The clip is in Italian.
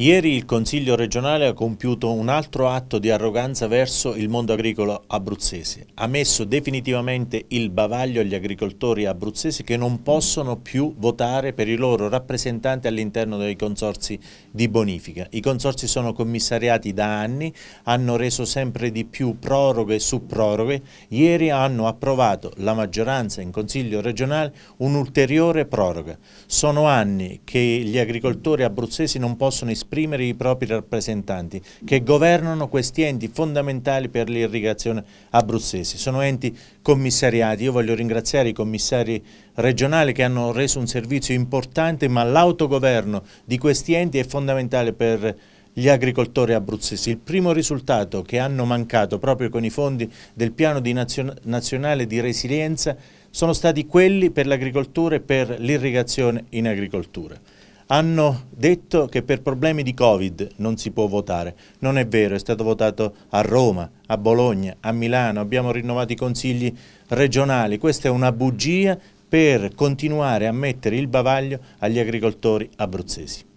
Ieri il Consiglio regionale ha compiuto un altro atto di arroganza verso il mondo agricolo abruzzese. Ha messo definitivamente il bavaglio agli agricoltori abruzzesi che non possono più votare per i loro rappresentanti all'interno dei consorsi di bonifica. I consorsi sono commissariati da anni, hanno reso sempre di più proroghe su proroghe. Ieri hanno approvato la maggioranza in Consiglio regionale un'ulteriore proroga. Sono anni che gli agricoltori abruzzesi non possono esprimere esprimere i propri rappresentanti che governano questi enti fondamentali per l'irrigazione abruzzese. Sono enti commissariati, io voglio ringraziare i commissari regionali che hanno reso un servizio importante, ma l'autogoverno di questi enti è fondamentale per gli agricoltori abruzzesi. Il primo risultato che hanno mancato proprio con i fondi del piano di nazio nazionale di resilienza sono stati quelli per l'agricoltura e per l'irrigazione in agricoltura hanno detto che per problemi di Covid non si può votare. Non è vero, è stato votato a Roma, a Bologna, a Milano, abbiamo rinnovato i consigli regionali. Questa è una bugia per continuare a mettere il bavaglio agli agricoltori abruzzesi.